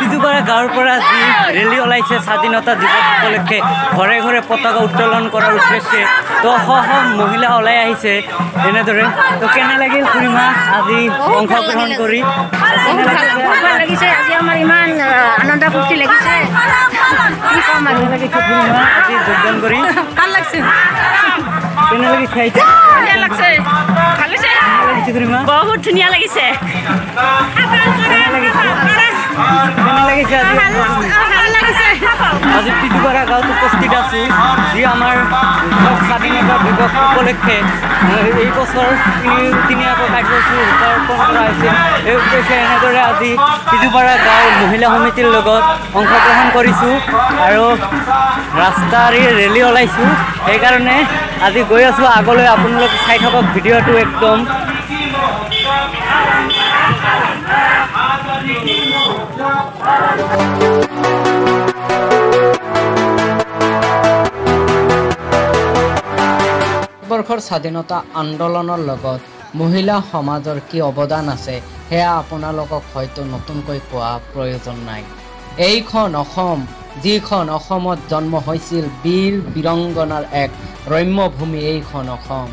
সিজুপাৰা গাঁৱৰ পৰা যি ৰেলী ওলাইছে স্বাধীনতা দিৱস উপলক্ষে ঘৰে ঘৰে পতাকা উত্তোলন কৰাৰ উদ্দেশ্যে তো শ শ মহিলা ওলাই আহিছে এনেদৰে। তো কেনে লাগিল খুৰীমা আজি অংশগ্ৰহণ কৰি? বহুত ভাল বহুত ভাল লাগিছে। আজি আমাৰ ইমান আহ, আনন্দ ফূৰ্তি লাগিছে। কি ক'ম আৰু? কেনে লাগিছে খুৰীমা আজি যোগদান কৰি? ভাল লাগছে। কেনে লাগিছে এতিয়া ধুনীয়া লাগছে। ভাল হৈছে কেনে লাগিছে খুৰীমা? বহুত ধুনীয়া লাগিছে? আজি আজি পিটুপাৰা গাঁৱত উপস্থিত আছোঁ যি আমাৰ স্বাধীনতা দিৱস উপলক্ষে এই বছৰ তিনি তিনিয়াকৈ কাৰ্যসূচী উদযাপন কৰা হৈছে এই উদ্দেশ্যে এনেদৰে আজি পিটুপাৰা গাঁৱৰ মহিলা সমিতিৰ লগত অংশগ্ৰহণ কৰিছোঁ আৰু ৰাস্তাৰে ৰেলী ওলাইছোঁ সেইকাৰণে আজি গৈ আছোঁ আগলৈ আপোনালোক চাই থাকক ভিডিঅ'টো একদম বৰ্ষৰ স্বাধীনতা আন্দোলনৰ লগত মহিলা সমাজৰ কি অৱদান আছে সেয়া আপোনালোকক হয়তো নতুনকৈ কোৱা প্ৰয়োজন নাই। এইখন অসম যিখন অসমত জন্ম হৈছিল বীৰ বীৰংগনাৰ এক ৰম্য ভূমি এইখন অসম।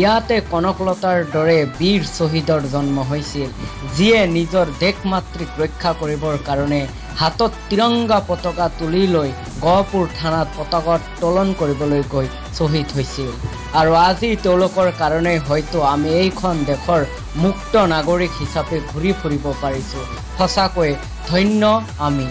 ইয়াতে কনকলতাৰ দৰে বীৰ শ্বহীদৰ জন্ম হৈছিল যিয়ে নিজৰ দেশ মাতৃক ৰক্ষা কৰিবৰ কাৰণে হাতত তিৰংগা পতাকা তুলি লৈ গহপুৰ থানাত পতাকা উত্তোলন কৰিবলৈ গৈ শ্বহীদ হৈছিল। আৰু আজি তেওঁলোকৰ কাৰণে হয়তো আমি এইখন দেশৰ মুক্ত নাগৰিক হিচাপে ঘূৰি ফুৰিব পাৰিছোঁ। সঁচাকৈ ধন্য আমি।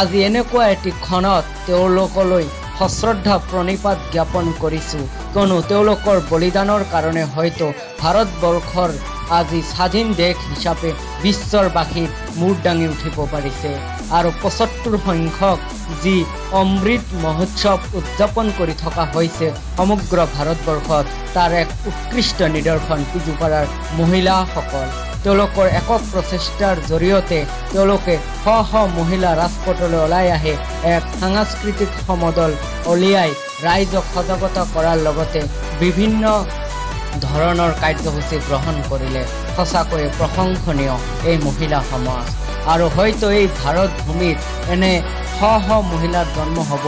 আজি এনেকুৱা এটি ক্ষণত তেওঁলোকলৈ সশ্ৰদ্ধা প্ৰণিপাত জ্ঞাপন কৰিছোঁ। কিয়নো তেওঁলোকৰ বলিদানৰ কাৰণে হয়তো ভাৰতবৰ্ষৰ আজি স্বাধীন দেশ হিচাপে বিশ্বৰ বাসীত মূৰ দাঙি উঠিব পাৰিছে। আৰু পঁচত্তৰ সংখ্যক যি অমৃত মহোৎসৱ উদযাপন কৰি থকা হৈছে সমগ্ৰ ভাৰতবৰ্ষত তাৰ এক উৎকৃষ্ট নিদৰ্শন পিজুপাৰাৰ মহিলাসকল। তেওঁলোকৰ একক প্ৰচেষ্টাৰ জৰিয়তে তেওঁলোকে শ শ মহিলা ৰাজপথলৈ ওলাই আহে এক সাংস্কৃতিক সমদল উলিয়াই ৰাইজক সজাগতা কৰাৰ লগতে বিভিন্ন ধৰণৰ কাৰ্যসূচী গ্ৰহণ কৰিলে সঁচাকৈয়ে প্ৰশংসনীয় এই মহিলা সমাজ। আৰু হয়তো এই ভাৰত ভূমিত এনে শ শ মহিলাৰ জন্ম হ'ব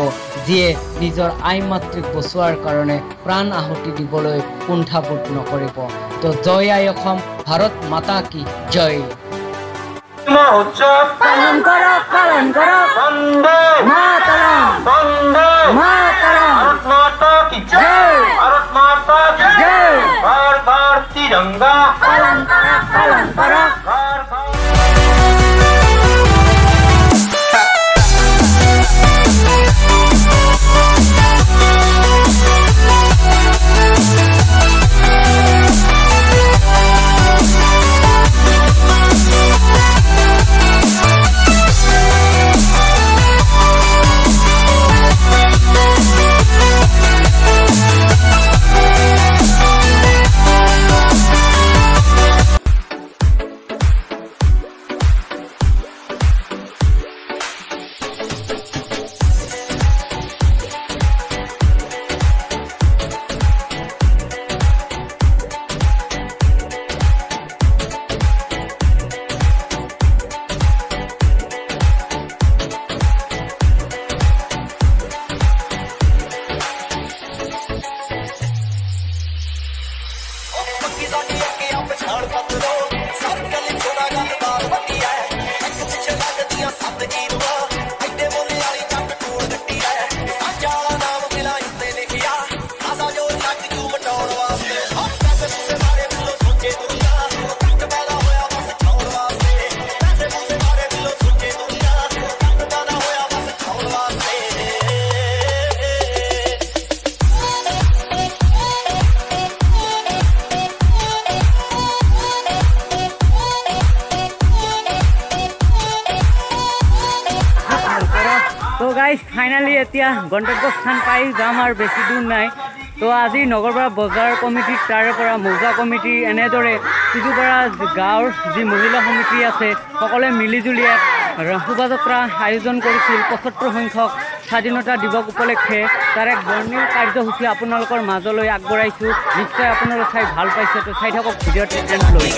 যিয়ে নিজৰ আই মাতৃক বচোৱাৰ কাৰণে প্ৰাণ আহুতি দিবলৈ কুণ্ঠাবোধ নকৰিব। তো জয় আই অসম ভাৰত মাতা কি জয়? মহোৎসৱ পালন কৰক পালন কৰক। ঘৰ তিৰঙ্গা পালন কৰক পালন কৰক ঘৰ ঘৰ ਪੱਕੀ ਸਾਡੀ ਅੱਗੇ ਆ ਪਛਾਣ ਪੱਤ ਦੋ। ਸਰਕਲ ਛੋੜਾ ਗੱਲ ਬਾਲ ਵੱਡੀ ਐ। ਇੱਕ ਪਿੱਛੇ ਲੱਗਦੀਆਂ ਸੱਤ ਜੀਰਵਾ গাইজ ফাইনেলি এতিয়া গন্তব্যস্থান পাই যাম আৰু বেছি দূৰ নাই। তো আজি নগৰপাৰা বজাৰ কমিটি তাৰে পৰা মৌজা কমিটি এনেদৰে সিজুপাৰা গাঁৱৰ যি মহিলা সমিতি আছে সকলোৱে মিলিজুলি এক শোভাযাত্ৰা আয়োজন কৰিছিল। পঁচত্তৰ সংখ্যক স্বাধীনতা দিৱস উপলক্ষে তাৰ এক বৰ্ণীয় কাৰ্যসূচী আপোনালোকৰ মাজলৈ আগবঢ়াইছোঁ। নিশ্চয় আপোনালোকে চাই ভাল পাইছে। তো চাই থাকক ভিডিঅ'টো এণ্ড লৈ।